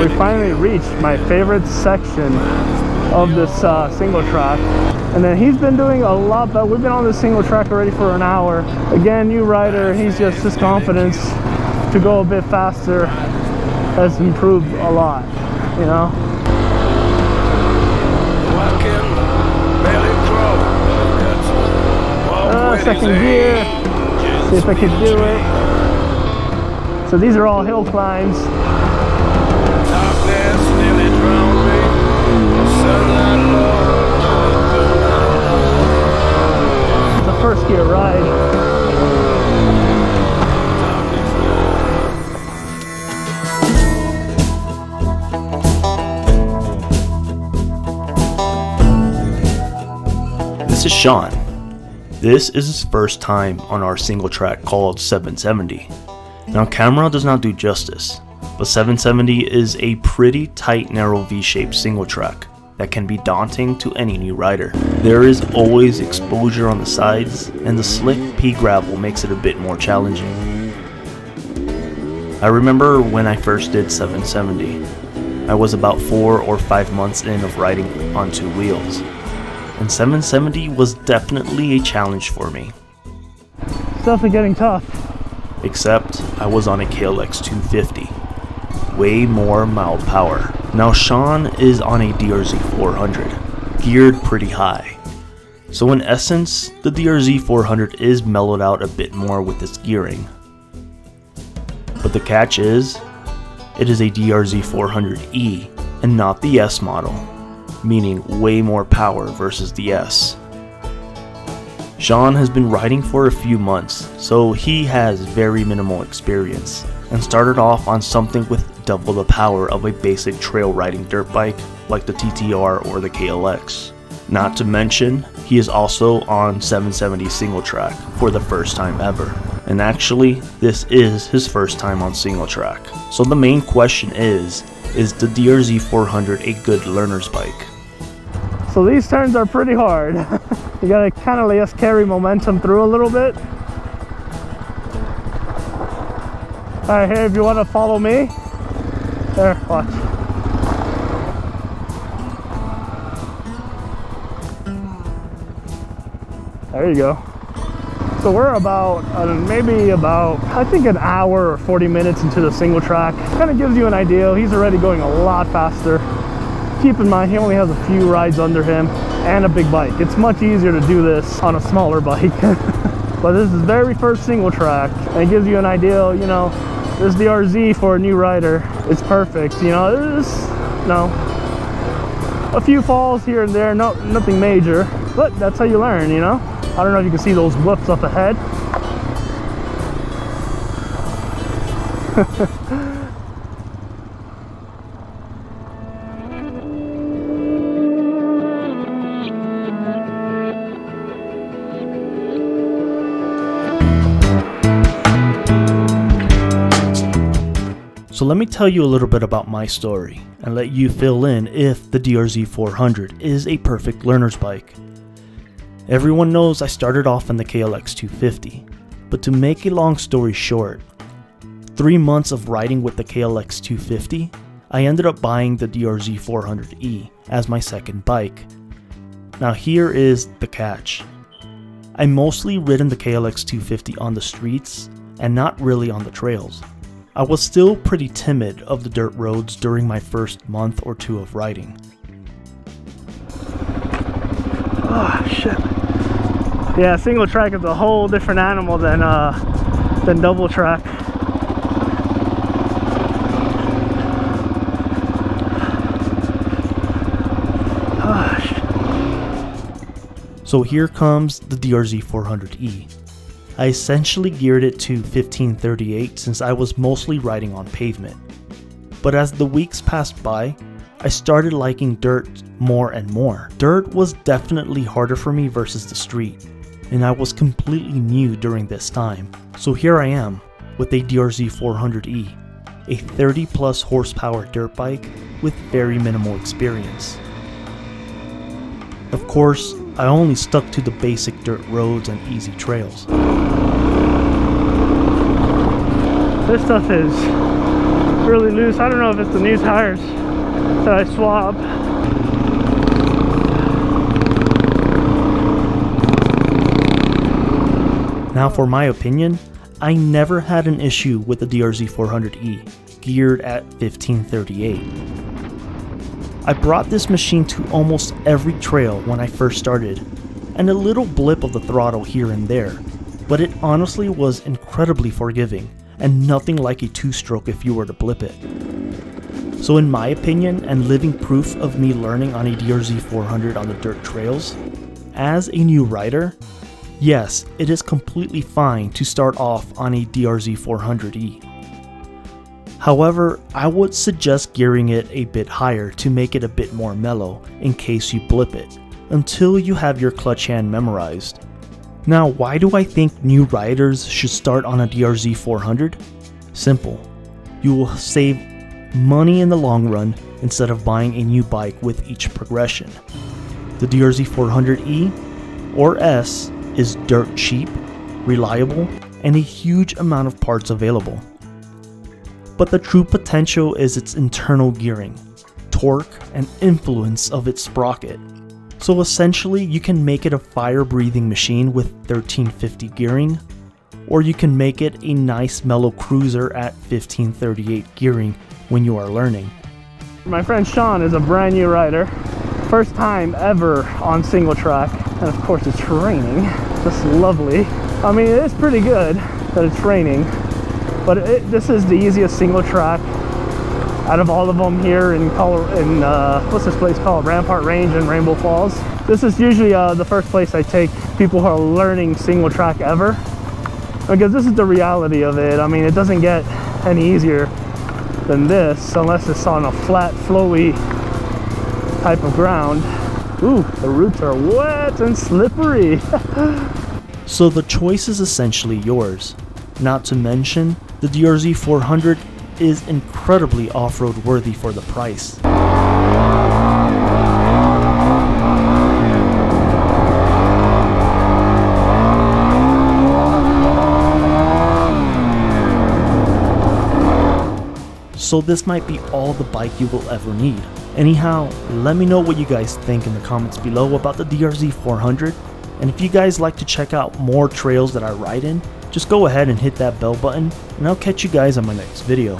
we finally reached my favorite section of this uh, single track. And then he's been doing a lot better. We've been on this single track already for an hour. Again, new rider, he's just, his confidence to go a bit faster has improved a lot, you know? Uh, second gear, see if I can do it. So these are all hill climbs. It's a first gear ride. This is Sean. This is his first time on our single track called 770. Now, camera does not do justice, but 770 is a pretty tight, narrow V shaped single track that can be daunting to any new rider. There is always exposure on the sides, and the slick pea gravel makes it a bit more challenging. I remember when I first did 770. I was about 4 or 5 months in of riding on two wheels and 770 was definitely a challenge for me. It's definitely getting tough. Except I was on a KLX 250. Way more mild power. Now Sean is on a DRZ 400, geared pretty high. So in essence, the DRZ 400 is mellowed out a bit more with its gearing. But the catch is, it is a DRZ 400E and not the S model meaning way more power versus the S. Sean has been riding for a few months, so he has very minimal experience, and started off on something with double the power of a basic trail riding dirt bike like the TTR or the KLX. Not to mention, he is also on 770 single track for the first time ever. And actually, this is his first time on single track. So the main question is, is the DRZ 400 a good learner's bike? So these turns are pretty hard. you gotta kind of let us carry momentum through a little bit. All right, here, if you want to follow me, there, watch. There you go. So we're about, uh, maybe about, I think an hour or 40 minutes into the single track. Kind of gives you an idea. He's already going a lot faster keep in mind he only has a few rides under him and a big bike. It's much easier to do this on a smaller bike. but this is very first single track and it gives you an idea, you know, this is the RZ for a new rider. It's perfect, you know, there's no a few falls here and there, no, nothing major, but that's how you learn, you know? I don't know if you can see those whoops up ahead. So let me tell you a little bit about my story and let you fill in if the DRZ 400 is a perfect learner's bike. Everyone knows I started off in the KLX 250, but to make a long story short, three months of riding with the KLX 250, I ended up buying the DRZ 400E as my second bike. Now here is the catch. I mostly ridden the KLX 250 on the streets and not really on the trails. I was still pretty timid of the dirt roads during my first month or two of riding. Oh shit. Yeah, single track is a whole different animal than uh than double track. Oh. So here comes the DRZ 400E. I essentially geared it to 1538 since I was mostly riding on pavement. But as the weeks passed by, I started liking dirt more and more. Dirt was definitely harder for me versus the street, and I was completely new during this time. So here I am with a DRZ 400E, a 30 plus horsepower dirt bike with very minimal experience. Of course, I only stuck to the basic dirt roads and easy trails. This stuff is really loose. I don't know if it's the new tires that I swap. Now for my opinion, I never had an issue with the DRZ 400E, geared at 1538. I brought this machine to almost every trail when I first started, and a little blip of the throttle here and there, but it honestly was incredibly forgiving, and nothing like a two-stroke if you were to blip it. So in my opinion, and living proof of me learning on a DRZ 400 on the dirt trails, as a new rider, Yes, it is completely fine to start off on a DRZ 400E. However, I would suggest gearing it a bit higher to make it a bit more mellow in case you blip it, until you have your clutch hand memorized. Now, why do I think new riders should start on a DRZ 400? Simple. You will save money in the long run instead of buying a new bike with each progression. The DRZ 400E or S is dirt cheap, reliable, and a huge amount of parts available. But the true potential is its internal gearing, torque, and influence of its sprocket. So essentially, you can make it a fire breathing machine with 1350 gearing, or you can make it a nice mellow cruiser at 1538 gearing when you are learning. My friend Sean is a brand new rider, first time ever on single track, and of course it's raining. Just lovely. I mean it is pretty good that it's raining but it, this is the easiest single track out of all of them here in Colorado, in uh, what's this place called Rampart Range in Rainbow Falls this is usually uh, the first place I take people who are learning single track ever because this is the reality of it I mean it doesn't get any easier than this unless it's on a flat flowy type of ground Ooh, the roots are wet and slippery. so the choice is essentially yours. Not to mention, the DRZ 400 is incredibly off-road worthy for the price. So this might be all the bike you will ever need. Anyhow, let me know what you guys think in the comments below about the DRZ 400. And if you guys like to check out more trails that I ride in, just go ahead and hit that bell button and I'll catch you guys on my next video.